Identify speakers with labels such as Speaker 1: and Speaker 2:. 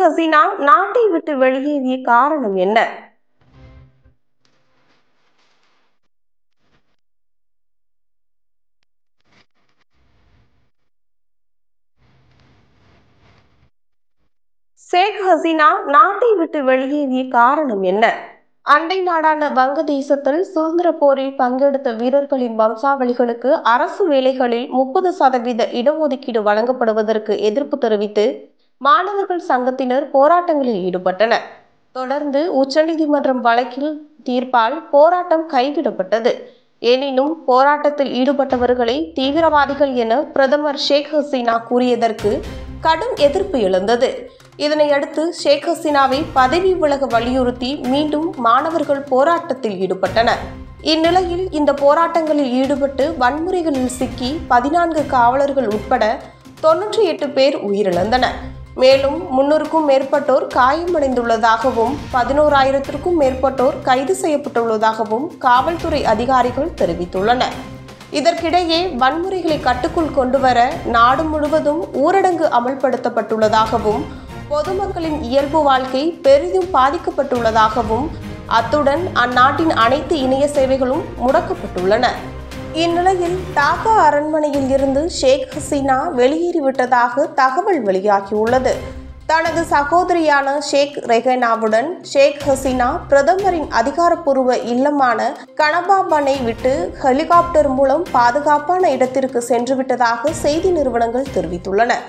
Speaker 1: ஹசீனா நாட்டை விட்டு வெளியேறிய காரணம் என்ன? ஷேக் ஹசீனா நாட்டை விட்டு வெளியேறிய காரணம் என்ன? அண்டை நாடான வங்கதேசத்தில் சுதந்திர போரில் பங்கெடுத்த வீரர்களின் வம்சாவளிகளுக்கு அரசு வேலைகளில் முப்பது சதவீத இடஒதுக்கீடு வழங்கப்படுவதற்கு எதிர்ப்பு தெரிவித்து மாணவர்கள் சங்கத்தினர் போராட்டங்களில் ஈடுபட்டனர். தொடர்ந்து உச்சநீதிமன்றம் வழக்கில் தீர்ப்பால் போராட்டம் கைவிடப்பட்டது. எனினும் போராட்டத்தில் ஈடுபட்டவர்களை தீவிரவாதிகள் என பிரதமர் ஷேக் ஹசீனா கூறியதற்கு கடும் எதிர்ப்பு எழுந்தது. இதனையடுத்து ஷேக் ஹசீனாவை பதவி விலக வலியுறுத்தி மீண்டும் மாணவர்கள் போராட்டத்தில் ஈடுபட்டனர். இந்நிலையில் இந்த போராட்டங்களில் ஈடுபட்டு வன்முறைகளில் சிக்கி பதினான்கு காவலர்கள் உட்பட தொன்னூற்றி எட்டு பேர் உயிரிழந்தனர். மேலும் முன்னூறுக்கும் மேற்பட்டோர் காயமடைந்துள்ளதாகவும் பதினோராயிரத்திற்கும் மேற்பட்டோர் கைது செய்யப்பட்டுள்ளதாகவும் காவல்துறை அதிகாரிகள் தெரிவித்துள்ளனர். இதற்கிடையே வன்முறைகளை கட்டுக்குள் கொண்டுவர நாடு முழுவதும் ஊரடங்கு அமல்படுத்தப்பட்டுள்ளதாகவும் பொதுமக்களின் இயல்பு வாழ்க்கை பெரிதும் பாதிக்கப்பட்டுள்ளதாகவும் அத்துடன் அந்நாட்டின் அனைத்து இணைய சேவைகளும் முடக்கப்பட்டுள்ளன. இந்நிலையில் டாக்கா அரண்மனையில் இருந்து ஷேக் ஹசீனா வெளியேறிவிட்டதாக தகவல் வெளியாகியுள்ளது. தனது சகோதரியான ஷேக் ரெஹனாவுடன் ஷேக் ஹசீனா பிரதமரின் அதிகாரப்பூர்வ இல்லமான கனபாபனை விட்டு ஹெலிகாப்டர் மூலம் பாதுகாப்பான இடத்திற்கு சென்றுவிட்டதாக செய்தி நிறுவனங்கள் தெரிவித்துள்ளன.